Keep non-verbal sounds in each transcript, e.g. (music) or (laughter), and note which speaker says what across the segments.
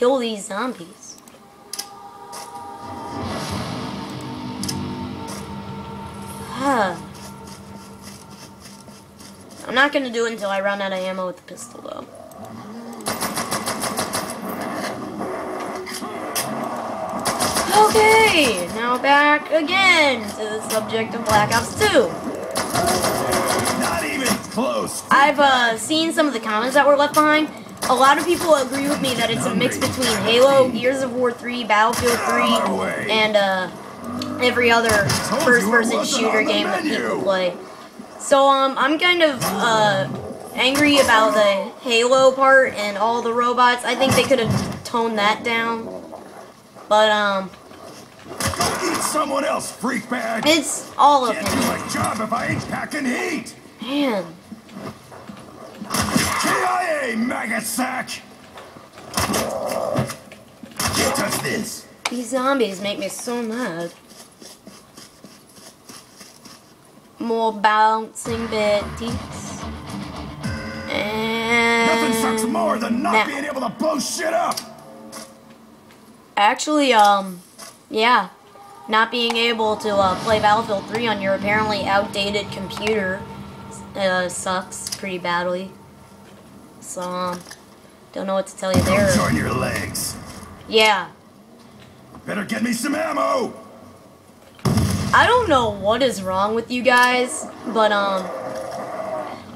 Speaker 1: kill these zombies. Huh. I'm not gonna do it until I run out of ammo with the pistol, though. Okay, now back again to the subject of Black Ops 2.
Speaker 2: Not even close.
Speaker 1: I've uh, seen some of the comments that were left behind. A lot of people agree with me that it's a mix between Halo, Gears of War 3, Battlefield 3, and uh, every other first-person shooter game that people play. So um, I'm kind of uh, angry about the Halo part and all the robots. I think they could have toned that down. But um,
Speaker 2: Go eat someone else, freak bag.
Speaker 1: it's all of
Speaker 2: Can't do my job if I ain't packing heat.
Speaker 1: Man,
Speaker 2: KIA, maggot sack. Can't touch this.
Speaker 1: these zombies make me so mad. More bouncing Betties. And
Speaker 2: Nothing sucks more than not
Speaker 1: now.
Speaker 2: being able to blow shit up.
Speaker 1: Actually, um, yeah. Not being able to uh, play Battlefield 3 on your apparently outdated computer uh, sucks pretty badly. So, um, don't know what to tell you there.
Speaker 2: join your legs.
Speaker 1: Yeah.
Speaker 2: Better get me some ammo.
Speaker 1: I don't know what is wrong with you guys, but, um,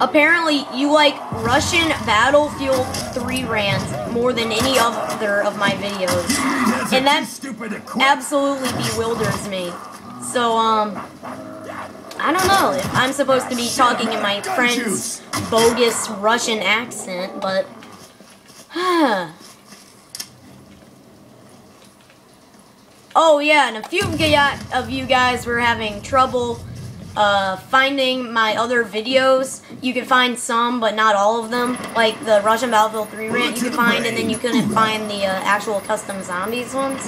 Speaker 1: apparently you like Russian Battlefield 3 rants more than any other of my videos.
Speaker 2: You meatheads are
Speaker 1: And that absolutely bewilders me. So, um, I don't know if I'm supposed to be talking in my friend's bogus Russian accent, but. (sighs) oh, yeah, and a few of you guys were having trouble uh, finding my other videos. You could find some, but not all of them. Like the Russian Battlefield 3 rant you could find, and then you couldn't find the uh, actual custom zombies ones.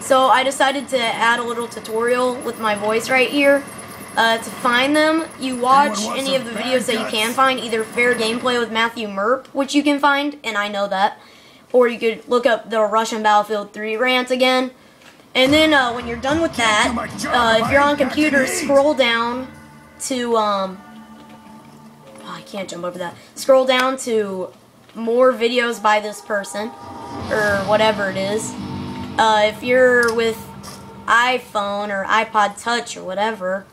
Speaker 1: So I decided to add a little tutorial with my voice right here. Uh, to find them, you watch any of the videos that you can find, either Fair Gameplay with Matthew Myrp, which you can find, and I know that, or you could look up the Russian Battlefield 3 rant again. And then uh, when you're done with that, uh,
Speaker 2: if
Speaker 1: you're on computer, scroll down to um. oh, I can't jump over that. Scroll down to more videos by this person, or whatever it is. Uh, if you're with iPhone or iPod Touch or whatever,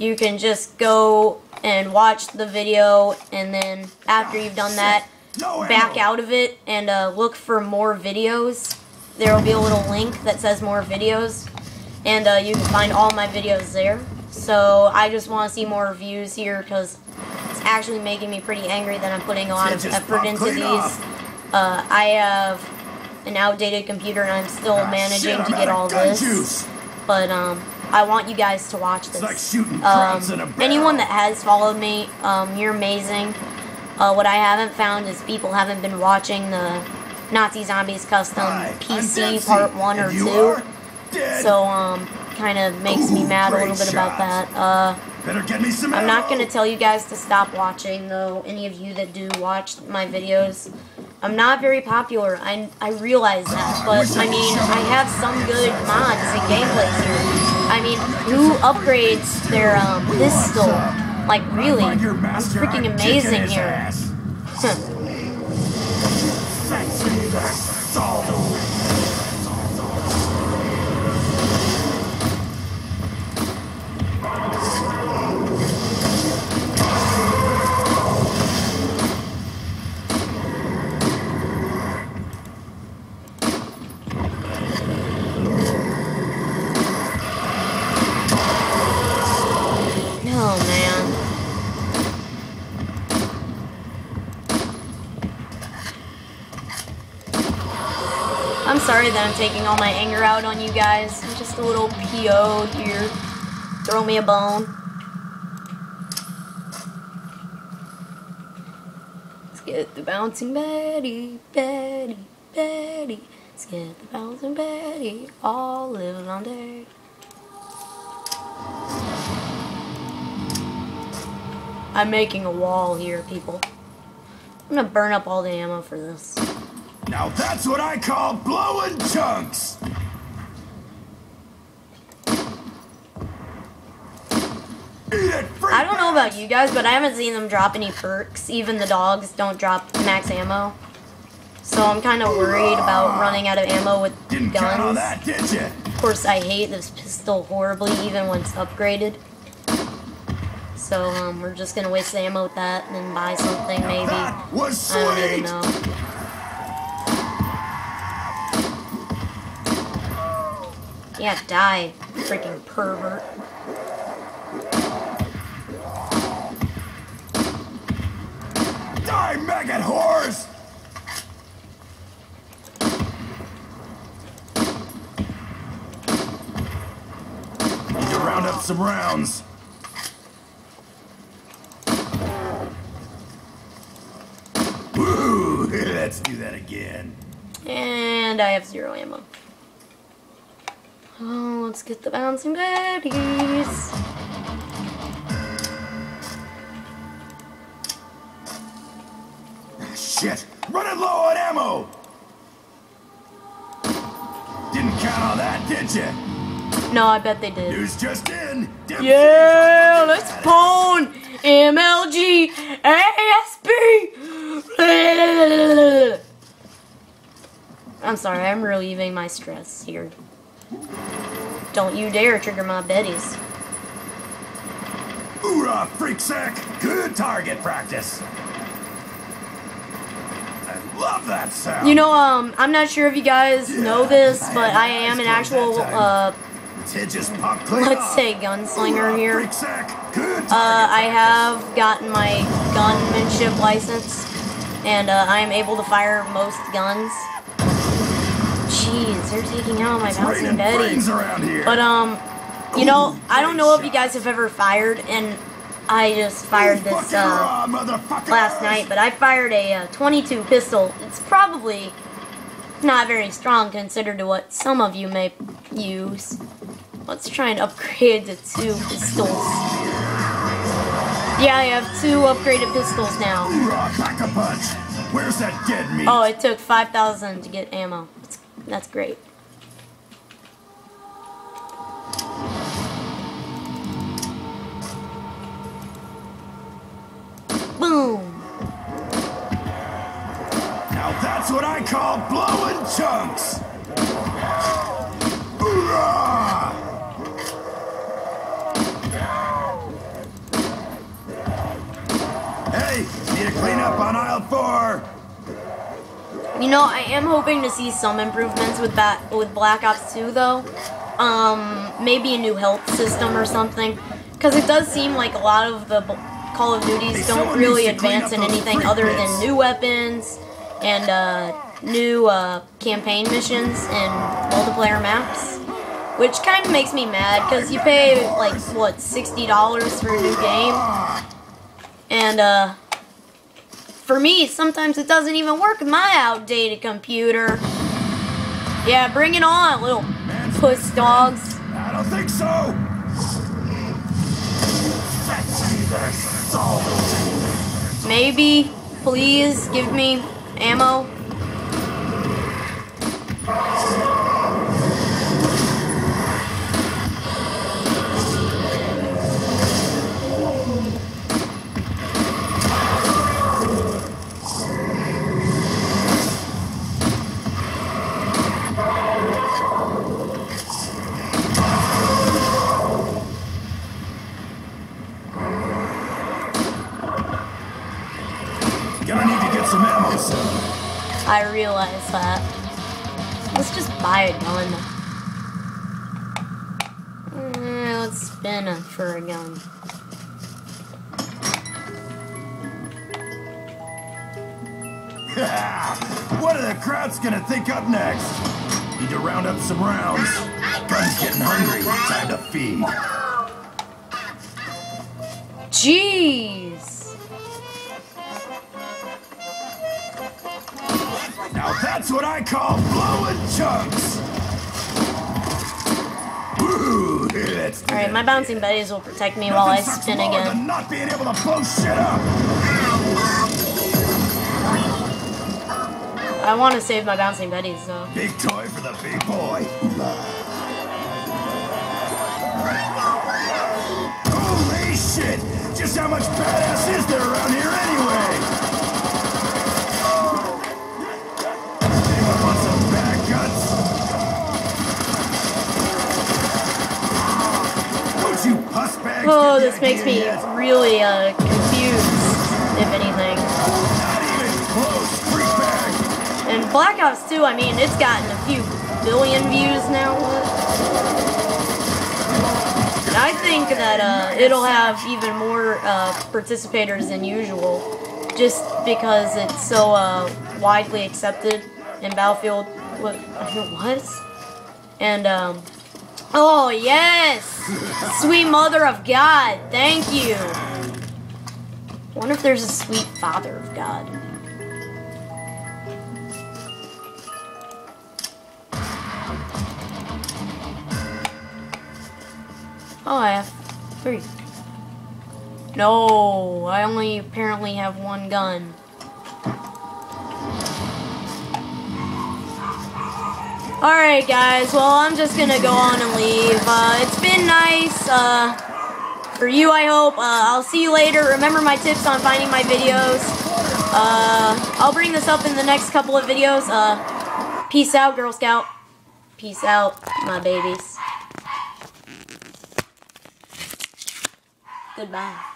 Speaker 1: you can just go and watch the video, and then after you've done that, back out of it and uh, look for more videos. There will be a little link that says more videos, and uh, you can find all my videos there. So I just want to see more views here because it's actually making me pretty angry that I'm putting a lot of effort into these. Uh, I have an outdated computer and I'm still
Speaker 2: Ah,
Speaker 1: managing to get all this. But um, I want you guys to watch this.
Speaker 2: like shooting
Speaker 1: um,
Speaker 2: in a barrel.
Speaker 1: anyone that has followed me, um, you're amazing. Uh, what I haven't found is people haven't been watching the Nazi Zombies Custom
Speaker 2: Hi,
Speaker 1: PC Part 1 or 2. So, um, kind of makes me mad a little bit about that. Uh,
Speaker 2: Better get me some
Speaker 1: I'm not going to tell you guys to stop watching, though, any of you that do watch my videos. I'm not very popular, I, I realize that, but
Speaker 2: I
Speaker 1: I mean, I have some good mods and gameplays here. I mean, who upgrades their um, pistol? Like, really?
Speaker 2: Find your
Speaker 1: I'm
Speaker 2: master,
Speaker 1: freaking amazing here. Huh. I'm sorry that I'm taking all my anger out on you guys. I'm just a little PO'd here. Throw me a bone. Let's get the bouncing Betty, Betty, Betty. Let's get the bouncing Betty. All live on day. I'm making a wall here, people. I'm gonna burn up all the ammo for this.
Speaker 2: Now that's what I call blowing chunks. Eat it, freak
Speaker 1: I don't know about you guys, but I haven't seen them drop any perks. Even the dogs don't drop max ammo. So I'm kind of worried about running out of ammo with
Speaker 2: Didn't count on
Speaker 1: guns.
Speaker 2: that, did you?
Speaker 1: Of course, I hate this pistol horribly, even when it's upgraded. So um, we're just gonna waste the ammo with that and then buy something maybe. I don't even know. Yeah, die, freaking pervert.
Speaker 2: Die, maggot whores! Need to round up some rounds. Woo! (laughs) Let's do that again.
Speaker 1: And I have zero ammo. Oh, let's get the bouncing baddies.
Speaker 2: Shit! Running low on ammo! Didn't count on that, did you?
Speaker 1: No, I bet they did.
Speaker 2: News just in. Dempsey
Speaker 1: Yeah, let's pwn MLG ASP. I'm sorry, I'm relieving my stress here. Don't you dare trigger my betties.
Speaker 2: Hoorah, freak sack! Good target practice. I love that sound.
Speaker 1: You know, um, I'm not sure if you guys know this, but I am an actual, uh,
Speaker 2: Ted just popped
Speaker 1: let's say gunslinger here.
Speaker 2: Freak sack! Good
Speaker 1: Uh, I have gotten my gunmanship license, and uh, I am able to fire most guns. Jeez, they're taking out my bouncing Betty.
Speaker 2: around here.
Speaker 1: But um, you know, I don't know if you guys have ever fired, and I just fired
Speaker 2: You
Speaker 1: this uh,
Speaker 2: raw
Speaker 1: last night. But I fired a uh, 22 pistol. It's probably not very strong considered to what some of you may use. Let's try and upgrade the two pistols. Yeah, I have two upgraded pistols now.
Speaker 2: Hoorah, pack a punch. Where's that dead meat?
Speaker 1: Oh, it took 5,000 to get ammo. That's, great. Boom.
Speaker 2: Now that's what I call blowing chunks. Hey, need to clean up on aisle four.
Speaker 1: You know, I am hoping to see some improvements with that with Black Ops 2 though. Um, maybe a new health system or something. Because it does seem like a lot of the B- Call of Duties don't really
Speaker 2: needs to clean
Speaker 1: advance in anything other than new weapons and uh, new uh, campaign missions and multiplayer maps. Which kind of makes me mad because you pay like, what, $60 for a new game? And uh, for me, sometimes it doesn't even work with my outdated computer. Yeah, bring it on, little puss dogs.
Speaker 2: I don't think so.
Speaker 1: Maybe, please give me ammo.
Speaker 2: Gonna need to get some ammo.
Speaker 1: I realize that. Let's just buy a gun. Eh, let's spin for a gun. (laughs)
Speaker 2: what are the krauts gonna think up next? Need to round up some rounds. Gun's getting hungry. Time to feed.
Speaker 1: Jeez.
Speaker 2: Now that's what I call blowing chunks.
Speaker 1: Alright, my bouncing buddies will protect me while I spin again.
Speaker 2: Not being able to blow shit up.
Speaker 1: I want to save my bouncing Betty, so.
Speaker 2: Big toy for the big boy. Holy shit! Just how much badass is there around here
Speaker 1: Oh, this makes me really uh, confused, if anything. And Black Ops 2, I mean, it's gotten a few billion views now. And I think that uh, it'll have even more uh, participators than usual, just because it's so uh, widely accepted in Battlefield. What? What? And um, oh yes, sweet mother of God, thank you. Wonder if there's a sweet father of God. Oh, I have three. No, I only apparently have one gun. Alright, guys, well, I'm just gonna go on and leave. Uh, it's been nice, uh, for you, I hope. Uh, I'll see you later. Remember my tips on finding my videos. Uh, I'll bring this up in the next couple of videos. Uh, peace out, Girl Scout. Peace out, my babies. Goodbye.